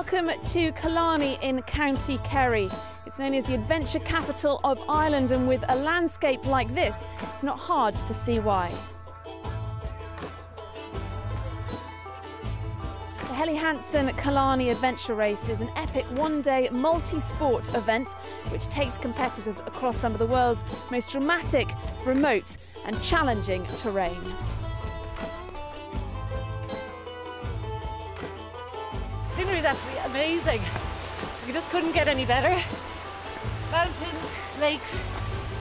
Welcome to Killarney in County Kerry. It's known as the adventure capital of Ireland and with a landscape like this, it's not hard to see why. The Helly Hansen Killarney Adventure Race is an epic one-day multi-sport event which takes competitors across some of the world's most dramatic, remote and challenging terrain. Scenery is absolutely amazing. We just couldn't get any better. Mountains, lakes,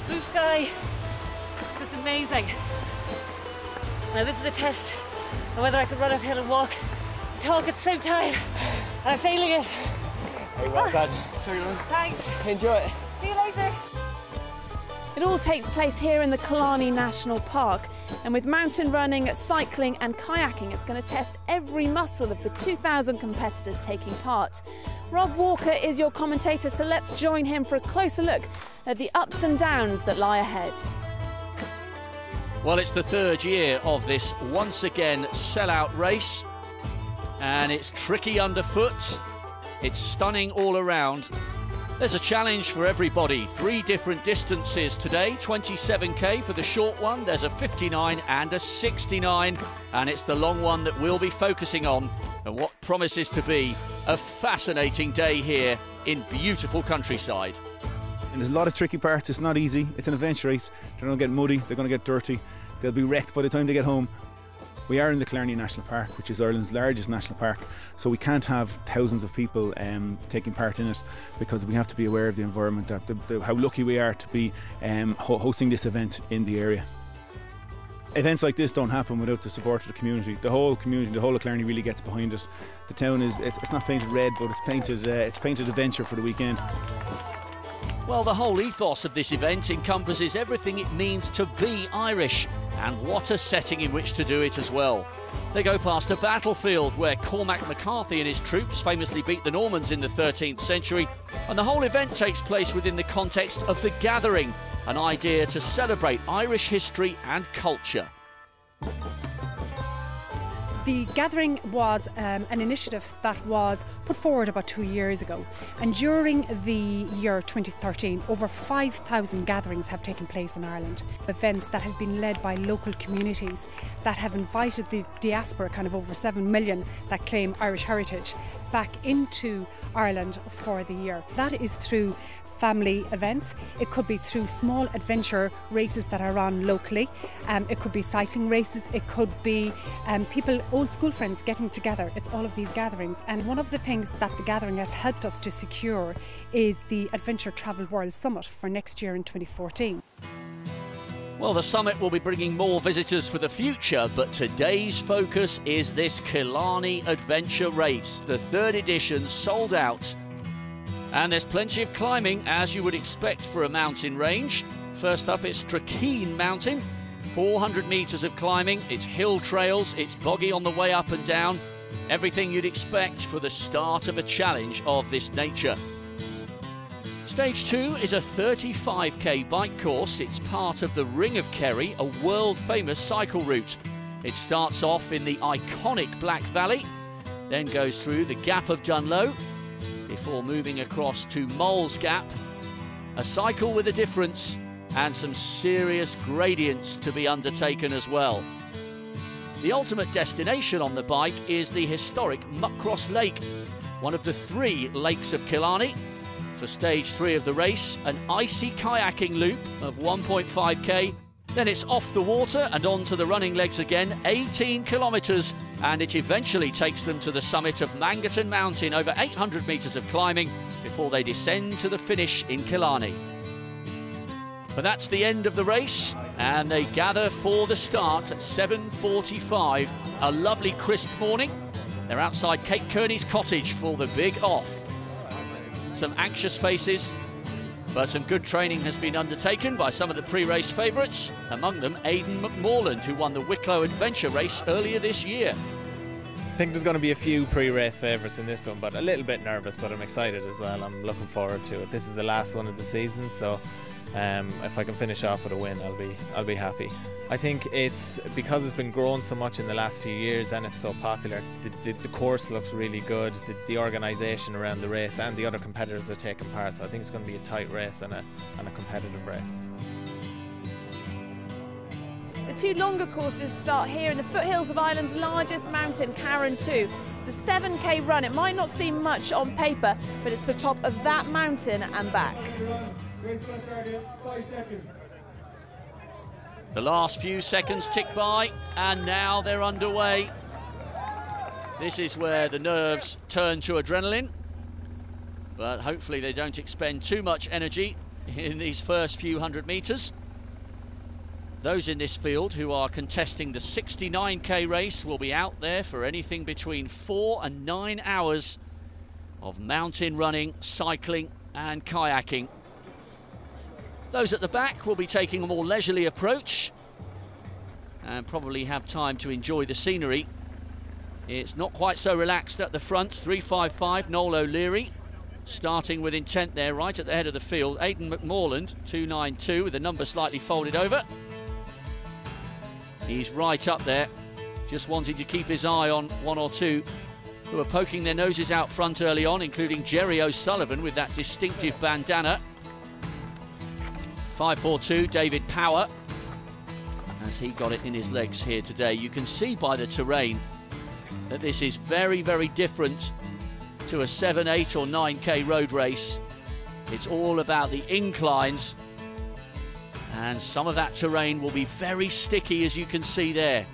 blue sky. It's just amazing. Now this is a test of whether I could run uphill and walk and talk at the same time. And I'm failing it. Hey, well ah. done. Thanks. Enjoy it. See you later. It all takes place here in the Killarney National Park. And with mountain running, cycling, and kayaking, it's going to test every muscle of the 2,000 competitors taking part. Rob Walker is your commentator, so let's join him for a closer look at the ups and downs that lie ahead. Well, it's the third year of this once again sellout race, and it's tricky underfoot, it's stunning all around. There's a challenge for everybody. Three different distances today 27k for the short one, there's a 59 and a 69, and it's the long one that we'll be focusing on, and what promises to be a fascinating day here in beautiful countryside. And there's a lot of tricky parts. It's not easy. It's an adventure race. They're going to get muddy. They're going to get dirty. They'll be wrecked by the time they get home. We are in the Killarney National Park, which is Ireland's largest national park, so we can't have thousands of people um, taking part in it because we have to be aware of the environment, that the, the, how lucky we are to be um, ho hosting this event in the area. Events like this don't happen without the support of the community. The whole community, the whole of Killarney really gets behind it. The town is, it's, it's not painted red, but it's painted, uh, it's painted adventure for the weekend. Well, the whole ethos of this event encompasses everything it means to be Irish, and what a setting in which to do it as well. They go past a battlefield where Cormac McCarthy and his troops famously beat the Normans in the 13th century, and the whole event takes place within the context of the gathering, an idea to celebrate Irish history and culture. The gathering was um, an initiative that was put forward about two years ago. And during the year 2013, over 5,000 gatherings have taken place in Ireland. Events that have been led by local communities that have invited the diaspora, kind of over 7 million that claim Irish heritage, back into Ireland for the year. That is through family events. It could be through small adventure races that are run locally. Um, it could be cycling races. It could be um, people, old school friends getting together. It's all of these gatherings. And one of the things that the gathering has helped us to secure is the Adventure Travel World Summit for next year in 2014. Well, the summit will be bringing more visitors for the future, but today's focus is this Killarney Adventure Race. The third edition sold out and there's plenty of climbing, as you would expect for a mountain range. First up, it's Strickeen Mountain. 400 metres of climbing, it's hill trails, it's boggy on the way up and down. Everything you'd expect for the start of a challenge of this nature. Stage 2 is a 35k bike course. It's part of the Ring of Kerry, a world famous cycle route. It starts off in the iconic Black Valley, then goes through the Gap of Dunloe, before moving across to Moll's Gap. A cycle with a difference and some serious gradients to be undertaken as well. The ultimate destination on the bike is the historic Muckross Lake, one of the three lakes of Killarney. For stage three of the race, an icy kayaking loop of 1.5k then it's off the water and onto the running legs again, 18 kilometres, and it eventually takes them to the summit of Mangerton Mountain, over 800 metres of climbing before they descend to the finish in Killarney. But that's the end of the race, and they gather for the start at 7.45, a lovely crisp morning. They're outside Kate Kearney's cottage for the big off. Some anxious faces, but some good training has been undertaken by some of the pre-race favourites, among them Aidan McMorland, who won the Wicklow Adventure Race earlier this year. I think there's going to be a few pre-race favourites in this one, but a little bit nervous, but I'm excited as well. I'm looking forward to it. This is the last one of the season, so Um, if I can finish off with a win, I'll be I'll be happy. I think it's because it's been grown so much in the last few years and it's so popular. The, the, the course looks really good. The, the organisation around the race and the other competitors are taking part. So I think it's going to be a tight race and a and a competitive race. The two longer courses start here in the foothills of Ireland's largest mountain, Carrauntoohil. It's a 7k run. It might not seem much on paper, but it's the top of that mountain and back. The last few seconds tick by, and now they're underway. This is where the nerves turn to adrenaline, but hopefully they don't expend too much energy in these first few hundred metres. Those in this field who are contesting the 69k race will be out there for anything between four and nine hours of mountain running, cycling and kayaking. Those at the back will be taking a more leisurely approach and probably have time to enjoy the scenery. It's not quite so relaxed at the front. 355 Noel O'Leary starting with intent there right at the head of the field. Aidan McMorland 292 with the number slightly folded over. He's right up there, just wanting to keep his eye on one or two who are poking their noses out front early on, including Jerry O'Sullivan with that distinctive bandana. 542, David Power, as he got it in his legs here today. You can see by the terrain that this is very, very different to a 7, 8 or 9k road race. It's all about the inclines and some of that terrain will be very sticky as you can see there.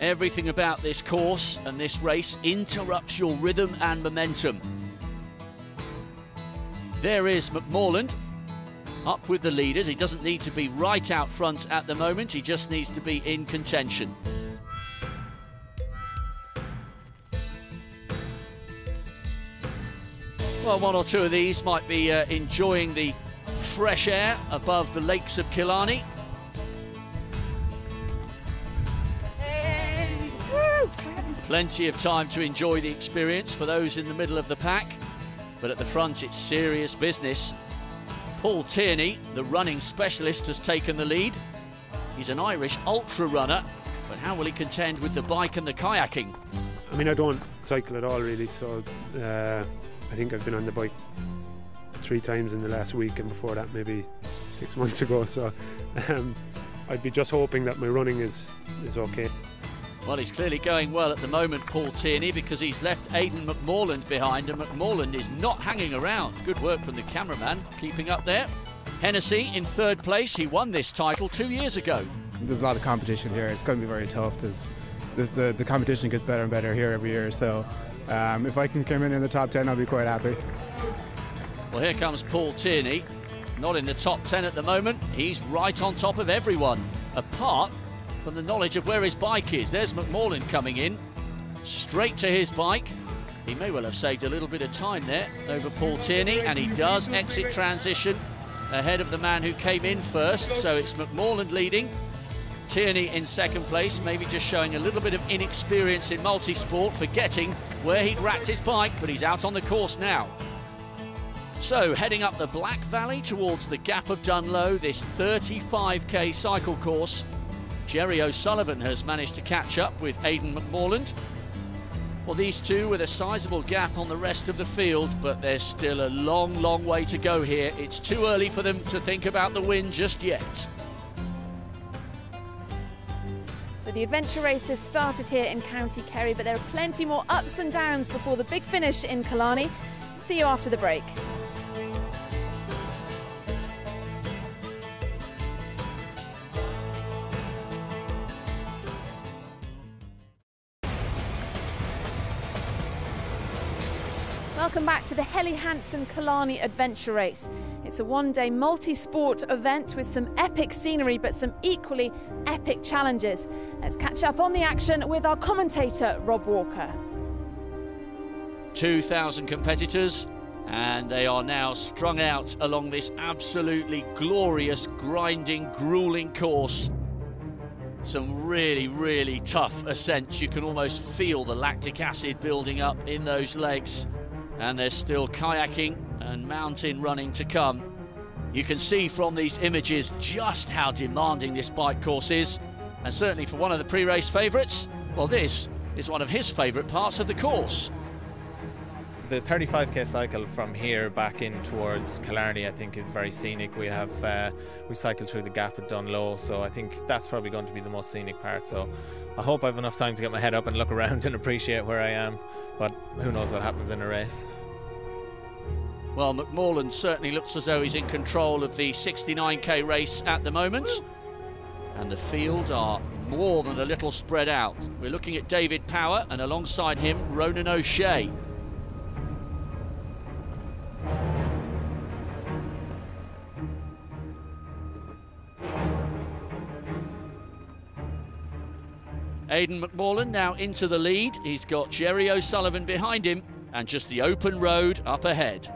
Everything about this course and this race interrupts your rhythm and momentum. There is McMorland up with the leaders. He doesn't need to be right out front at the moment, he just needs to be in contention. Well, one or two of these might be uh, enjoying the fresh air above the lakes of Killarney. Plenty of time to enjoy the experience for those in the middle of the pack, but at the front it's serious business. Paul Tierney, the running specialist, has taken the lead. He's an Irish ultra runner, but how will he contend with the bike and the kayaking? I mean, I don't cycle at all really, so uh, I think I've been on the bike three times in the last week, and before that, maybe six months ago. So um, I'd be just hoping that my running is is okay. Well, he's clearly going well at the moment, Paul Tierney, because he's left Aidan McMorland behind, and McMorland is not hanging around. Good work from the cameraman, keeping up there. Hennessy in third place. He won this title two years ago. There's a lot of competition here. It's going to be very tough. There's, there's the, the competition gets better and better here every year. So um, if I can come in in the top 10, I'll be quite happy. Well, here comes Paul Tierney. Not in the top 10 at the moment. He's right on top of everyone, apart from the knowledge of where his bike is. There's McMorland coming in, straight to his bike. He may well have saved a little bit of time there over Paul Tierney, and he does exit transition ahead of the man who came in first. So it's McMorland leading, Tierney in second place, maybe just showing a little bit of inexperience in multi-sport, forgetting where he'd racked his bike, but he's out on the course now. So, heading up the Black Valley towards the Gap of Dunloe, this 35k cycle course. Jerry O'Sullivan has managed to catch up with Aidan McMorland. Well, these two with a sizable gap on the rest of the field, but there's still a long, long way to go here. It's too early for them to think about the win just yet. So the adventure race has started here in County Kerry, but there are plenty more ups and downs before the big finish in Killarney. See you after the break. Welcome back to the Helly Hansen Killarney Adventure Race. It's a one day multi sport event with some epic scenery but some equally epic challenges. Let's catch up on the action with our commentator, Rob Walker. 2,000 competitors, and they are now strung out along this absolutely glorious, grinding, grueling course. Some really, really tough ascents. You can almost feel the lactic acid building up in those legs and there's still kayaking and mountain running to come. You can see from these images just how demanding this bike course is. And certainly for one of the pre-race favourites, well this is one of his favourite parts of the course. The 35k cycle from here back in towards Killarney, I think, is very scenic. We have uh, we cycle through the gap at Dunloe, so I think that's probably going to be the most scenic part. So I hope I have enough time to get my head up and look around and appreciate where I am. But who knows what happens in a race. Well, McMorland certainly looks as though he's in control of the 69k race at the moment. And the field are more than a little spread out. We're looking at David Power and alongside him, Ronan O'Shea. Aidan McMorland now into the lead. He's got Jerry O'Sullivan behind him and just the open road up ahead.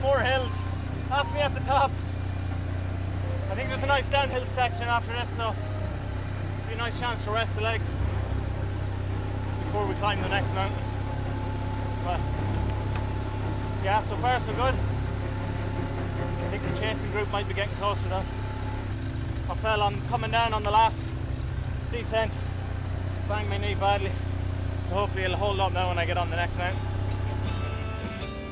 More hills. That's me at the top. I think there's a nice downhill section after this, so be a nice chance to rest the legs before we climb the next mountain. But yeah, so far so good. I think the chasing group might be getting closer though. I fell on coming down on the last descent, banged my knee badly. So hopefully it'll hold up now when I get on the next mountain.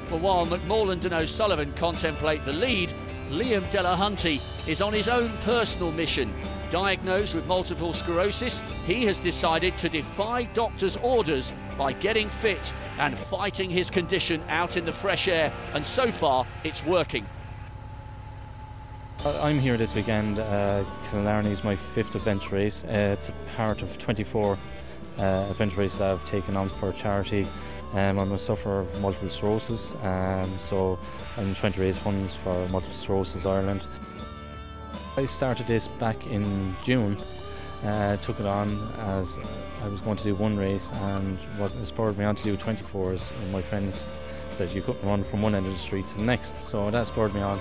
But while McMorland and O'Sullivan contemplate the lead, Liam Delahunty is on his own personal mission. Diagnosed with multiple sclerosis, he has decided to defy doctors' orders by getting fit and fighting his condition out in the fresh air. And so far, it's working. I'm here this weekend. Uh, Killarney is my fifth adventure race. Uh, it's a part of 24 uh, adventure races that I've taken on for charity. Um, I'm a sufferer of multiple sclerosis, um, so I'm trying to raise funds for Multiple Sclerosis Ireland. I started this back in June. Uh, took it on as I was going to do one race, and what spurred me on to do 24 is my friends said you couldn't run from one end of the street to the next, so that spurred me on.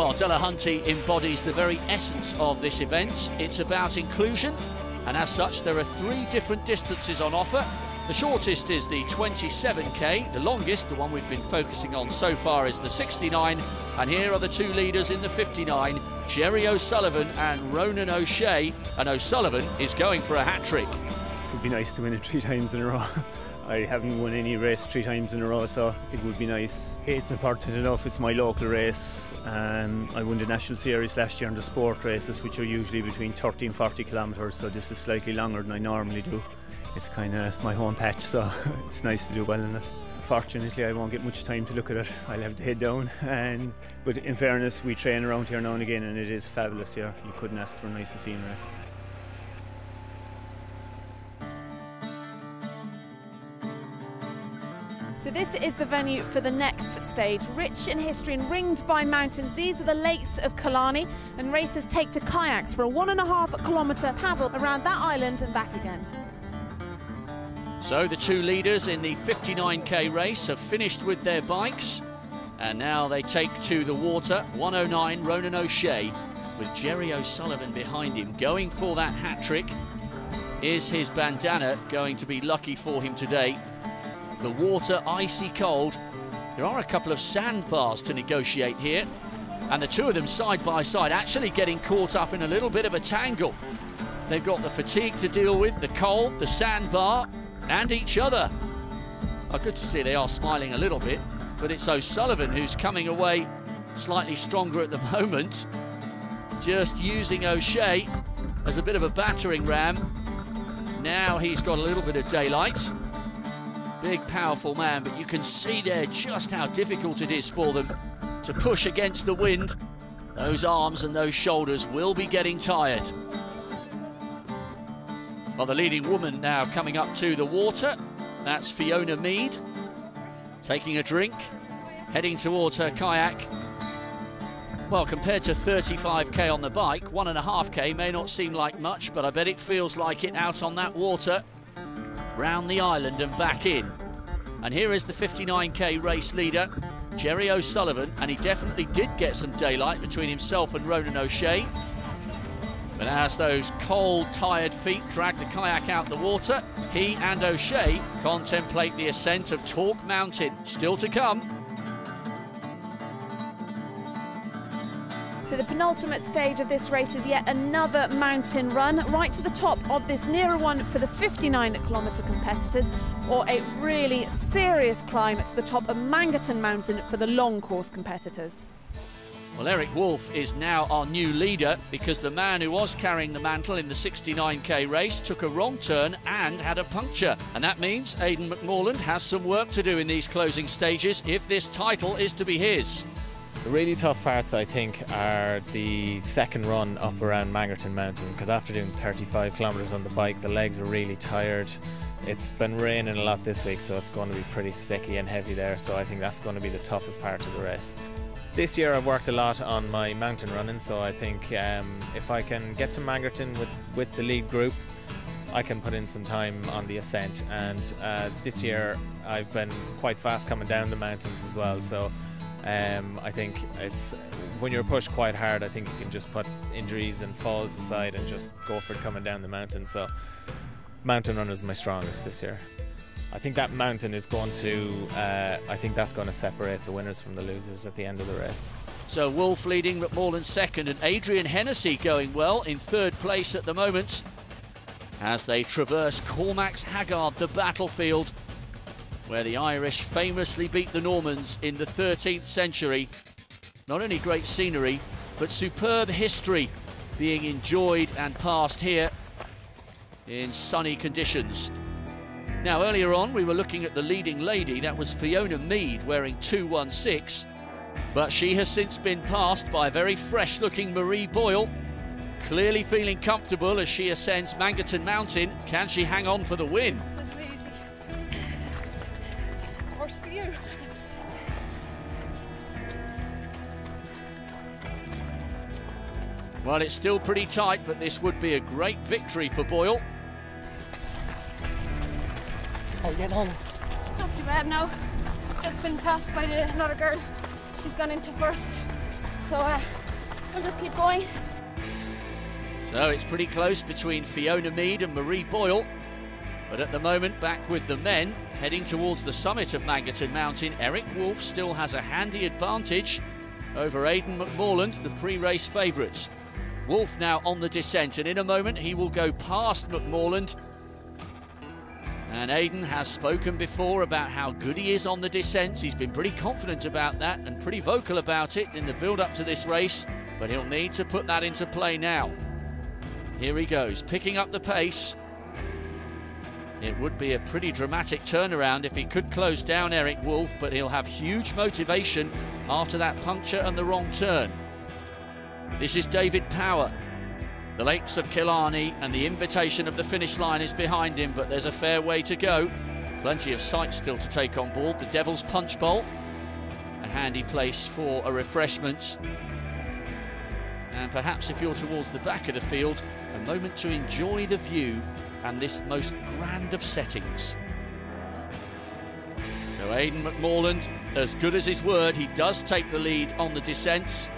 Well, Delahunty embodies the very essence of this event. It's about inclusion, and as such, there are three different distances on offer. The shortest is the 27k, the longest, the one we've been focusing on so far, is the 69. And here are the two leaders in the 59, Jerry O'Sullivan and Ronan O'Shea. And O'Sullivan is going for a hat trick. It would be nice to win it three times in a row. I haven't won any race three times in a row, so it would be nice. It's important enough, it's my local race. Um, I won the National Series last year on the sport races, which are usually between 30 and 40 kilometres, so this is slightly longer than I normally do. It's kind of my home patch, so it's nice to do well in it. Fortunately, I won't get much time to look at it. I'll have to head down. And but in fairness, we train around here now and again, and it is fabulous here. You couldn't ask for nicer scenery. So this is the venue for the next stage. Rich in history and ringed by mountains, these are the lakes of Killarney and racers take to kayaks for a one and a half kilometre paddle around that island and back again. So the two leaders in the 59k race have finished with their bikes and now they take to the water. 109 Ronan O'Shea with Jerry O'Sullivan behind him going for that hat trick. Is his bandana going to be lucky for him today? The water icy cold. There are a couple of sandbars to negotiate here and the two of them side by side actually getting caught up in a little bit of a tangle. They've got the fatigue to deal with, the cold, the sandbar and each other. Oh, good to see they are smiling a little bit, but it's O'Sullivan who's coming away slightly stronger at the moment. Just using O'Shea as a bit of a battering ram. Now he's got a little bit of daylight. Big, powerful man, but you can see there just how difficult it is for them to push against the wind. Those arms and those shoulders will be getting tired. Well, the leading woman now coming up to the water. That's Fiona Mead, taking a drink, heading towards her kayak. Well, compared to 35k on the bike, one and a half k may not seem like much, but I bet it feels like it out on that water, round the island and back in. And here is the 59k race leader, Jerry O'Sullivan, and he definitely did get some daylight between himself and Ronan O'Shea. But as those cold, tired feet drag the kayak out the water, he and O'Shea contemplate the ascent of Torc Mountain. Still to come. So the penultimate stage of this race is yet another mountain run, right to the top of this nearer one for the 59 kilometre competitors, or a really serious climb to the top of Mangerton Mountain for the long course competitors. Well, Eric Wolf is now our new leader because the man who was carrying the mantle in the 69k race took a wrong turn and had a puncture. And that means Aidan McMorland has some work to do in these closing stages if this title is to be his. The really tough parts, I think, are the second run up around Mangerton Mountain because after doing 35 kilometres on the bike, the legs are really tired. It's been raining a lot this week, so it's going to be pretty sticky and heavy there. So I think that's going to be the toughest part of the race. This year I've worked a lot on my mountain running, so I think um, if I can get to Mangerton with, with the lead group, I can put in some time on the ascent. And uh, this year I've been quite fast coming down the mountains as well. So um, I think it's when you're pushed quite hard. I think you can just put injuries and falls aside and just go for coming down the mountain. So mountain run is my strongest this year. I think that mountain is going to. Uh, I think that's going to separate the winners from the losers at the end of the race. So Wolf leading McMorland second and Adrian Hennessy going well in third place at the moment as they traverse Cormac's Haggard, the battlefield where the Irish famously beat the Normans in the 13th century. Not only great scenery, but superb history being enjoyed and passed here in sunny conditions. Now, earlier on, we were looking at the leading lady. That was Fiona Mead wearing 216. But she has since been passed by a very fresh looking Marie Boyle. Clearly feeling comfortable as she ascends Mangerton Mountain. Can she hang on for the win? Worse you. Well, it's still pretty tight, but this would be a great victory for Boyle. I'll get on. Not too bad now. Just been passed by another girl. She's gone into first. So uh, I'll just keep going. So it's pretty close between Fiona Mead and Marie Boyle. But at the moment, back with the men, heading towards the summit of Mangerton Mountain, Eric Wolf still has a handy advantage over Aidan McMorland, the pre-race favourites. Wolf now on the descent, and in a moment he will go past McMorland. And Aidan has spoken before about how good he is on the descents. He's been pretty confident about that and pretty vocal about it in the build-up to this race, but he'll need to put that into play now. Here he goes, picking up the pace. It would be a pretty dramatic turnaround if he could close down Eric Wolf, but he'll have huge motivation after that puncture and the wrong turn. This is David Power. The Lakes of Killarney and the invitation of the finish line is behind him, but there's a fair way to go. Plenty of sights still to take on board. The Devil's Punch Bowl, a handy place for a refreshment. And perhaps if you're towards the back of the field, a moment to enjoy the view and this most grand of settings. So Aidan McMorland, as good as his word, he does take the lead on the descents.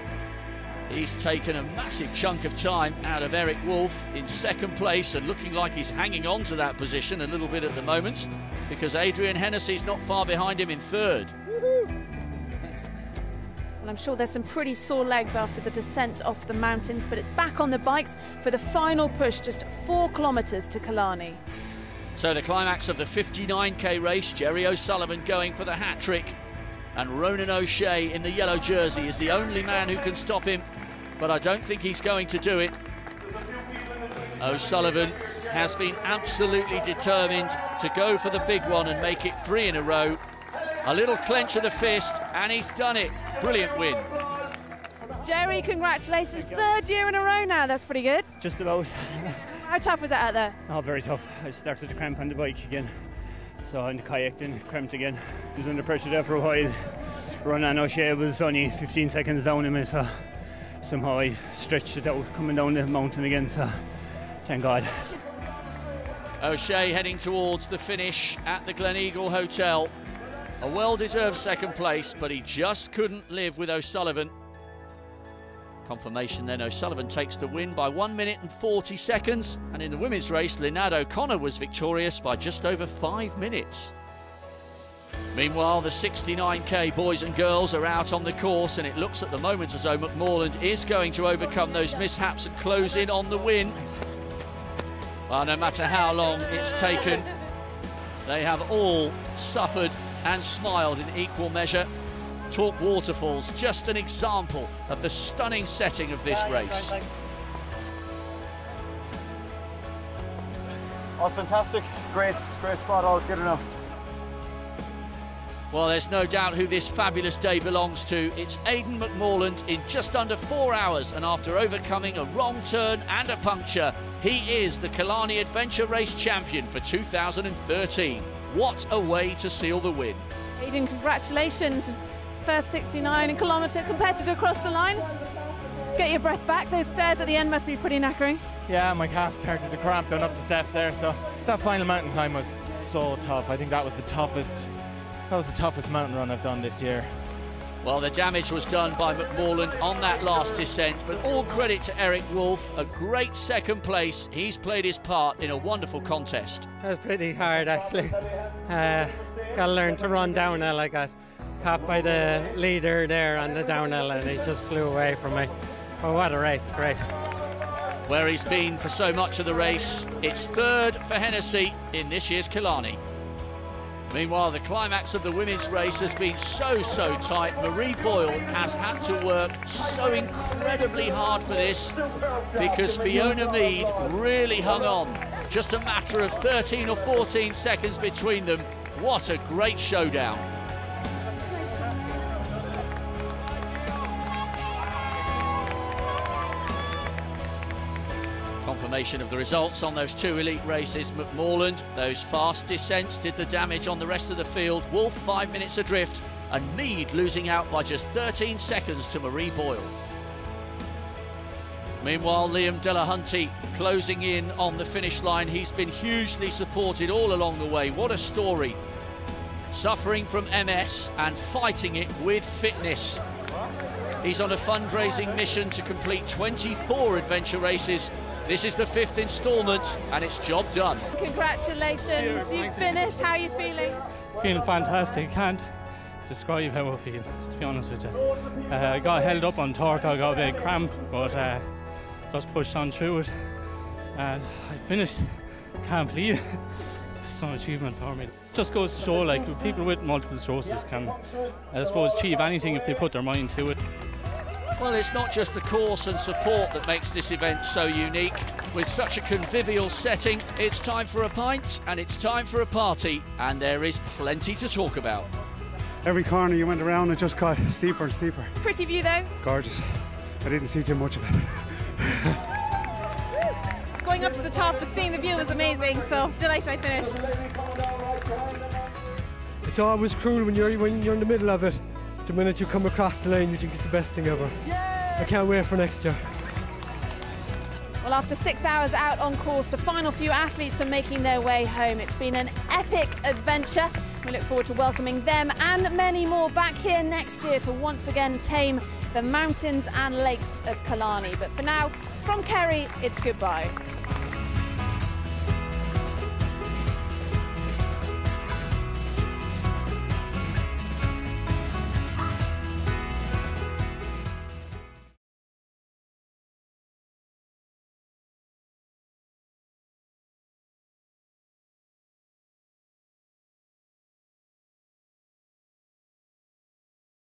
He's taken a massive chunk of time out of Eric Wolf in second place and looking like he's hanging on to that position a little bit at the moment because Adrian Hennessy's not far behind him in third. And I'm sure there's some pretty sore legs after the descent off the mountains, but it's back on the bikes for the final push, just four kilometres to Killarney. So the climax of the 59k race, Jerry O'Sullivan going for the hat trick. And Ronan O'Shea in the yellow jersey is the only man who can stop him, but I don't think he's going to do it. O'Sullivan has been absolutely determined to go for the big one and make it three in a row. A little clench of the fist, and he's done it. Brilliant win. Jerry, congratulations. Third year in a row now. That's pretty good. Just about. How tough was it out there? Oh, very tough. I started to cramp on the bike again. So in the kayak then cramped again. I was under pressure there for a while. Ronan O'Shea oh, was only 15 seconds down on me, so somehow I stretched it out coming down the mountain again. So thank God. O'Shea heading towards the finish at the Gleneagle Hotel. A well-deserved second place, but he just couldn't live with O'Sullivan. Confirmation then, O'Sullivan takes the win by 1 minute and 40 seconds. And in the women's race, Lynette O'Connor was victorious by just over 5 minutes. Meanwhile, the 69k boys and girls are out on the course, and it looks at the moment as though McMorland is going to overcome those mishaps and close in on the win. Well, no matter how long it's taken, they have all suffered and smiled in equal measure. Torc Waterfalls, just an example of the stunning setting of this race. Oh, it's fantastic. Great, great spot all together now. Well, there's no doubt who this fabulous day belongs to. It's Aidan McMorland in just under four hours, and after overcoming a wrong turn and a puncture, he is the Killarney Adventure Race champion for 2013. What a way to seal the win. Aidan, congratulations. First 69 kilometre competitor across the line. Get your breath back. Those stairs at the end must be pretty knackering. Yeah, my calf started to cramp going up the steps there, so that final mountain climb was so tough. I think that was the toughest that was the toughest mountain run I've done this year. Well, the damage was done by McMorland on that last descent, but all credit to Eric Wolf, a great second place. He's played his part in a wonderful contest. That was pretty hard, actually. Uh, got to learn to run downhill. I got caught by the leader there on the downhill, and he just flew away from me. Oh, what a race! Great. Where he's been for so much of the race, it's third for Hennessy in this year's Killarney. Meanwhile, the climax of the women's race has been so, so tight. Marie Boyle has had to work so incredibly hard for this because Fiona Mead really hung on. Just a matter of 13 or 14 seconds between them. What a great showdown. Confirmation of the results on those two elite races. McMorland, those fast descents did the damage on the rest of the field. Wolf five minutes adrift, and Mead losing out by just 13 seconds to Marie Boyle. Meanwhile, Liam Delahunty closing in on the finish line. He's been hugely supported all along the way. What a story. Suffering from MS and fighting it with fitness. He's on a fundraising mission to complete 24 adventure races this is the fifth instalment and it's job done. Congratulations, you've finished. How are you feeling? Feeling fantastic. Can't describe how I feel, to be honest with you. Uh, I got held up on Torc, I got a bit cramp, but uh, just pushed on through it and I finished. Can't believe it. It's an achievement for me. Just goes to show like people with multiple sclerosis can, I suppose, achieve anything if they put their mind to it. Well, it's not just the course and support that makes this event so unique. With such a convivial setting, it's time for a pint and it's time for a party, and there is plenty to talk about. Every corner you went around, it just got steeper and steeper. Pretty view, though. Gorgeous. I didn't see too much of it. Going up to the top but seeing the view was amazing, so delighted I finished. It's always cruel when you're when you're in the middle of it the minute you come across the line, you think it's the best thing ever. I can't wait for next year. Well, after six hours out on course, the final few athletes are making their way home. It's been an epic adventure. We look forward to welcoming them and many more back here next year to once again tame the mountains and lakes of Killarney. But for now, from Kerry, it's goodbye.